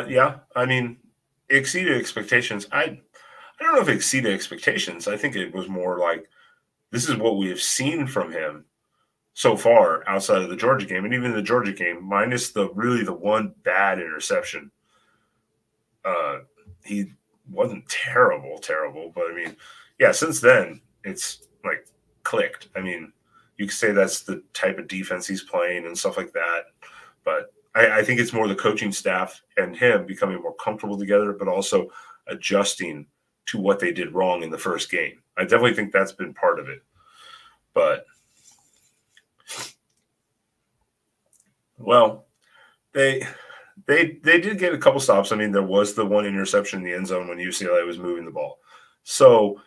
yeah, I mean, exceeded expectations. I I don't know if exceeded expectations. I think it was more like this is what we have seen from him so far outside of the Georgia game, and even the Georgia game, minus the really the one bad interception. Uh, he wasn't terrible, terrible, but I mean, yeah, since then it's like clicked. I mean, you could say that's the type of defense he's playing and stuff like that, I, I think it's more the coaching staff and him becoming more comfortable together, but also adjusting to what they did wrong in the first game. I definitely think that's been part of it, but Well, they they they did get a couple stops. I mean, there was the one interception in the end zone when UCLA was moving the ball. So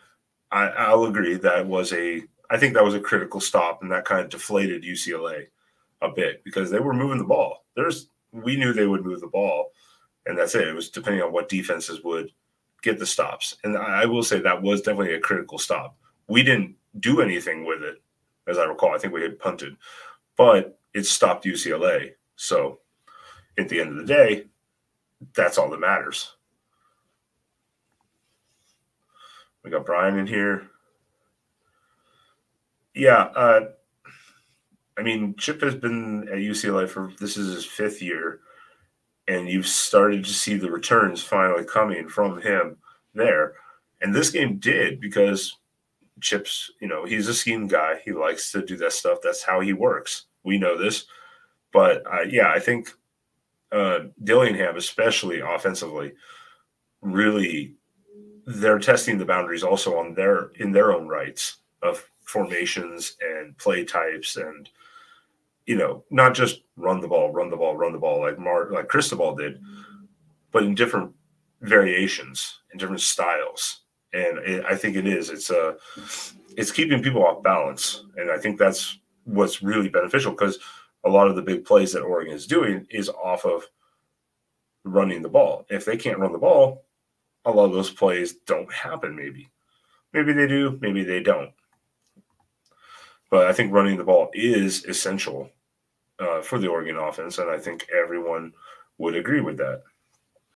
I, I'll agree that was a I think that was a critical stop, and that kind of deflated UCLA a bit because they were moving the ball. There's we knew they would move the ball, and that's it. It was depending on what defenses would get the stops, and I will say that was definitely a critical stop. We didn't do anything with it, as I recall. I think we had punted, but it stopped UCLA. So at the end of the day, that's all that matters. We got Brian in here. Yeah, uh, I mean, Chip has been at UCLA for this is his fifth year, and you've started to see the returns finally coming from him there. And this game did because Chip's, you know, he's a scheme guy. He likes to do that stuff. That's how he works. We know this, but uh, yeah, I think uh, Dillingham, especially offensively, really they're testing the boundaries also on their in their own rights of formations and play types and you know not just run the ball, run the ball, run the ball like Mar like Cristobal did, but in different variations in different styles. And it, I think it is. It's a. Uh, it's keeping people off balance, and I think that's what's really beneficial because a lot of the big plays that Oregon is doing is off of running the ball. If they can't run the ball, a lot of those plays don't happen, maybe. Maybe they do, maybe they don't. But I think running the ball is essential uh, for the Oregon offense, and I think everyone would agree with that.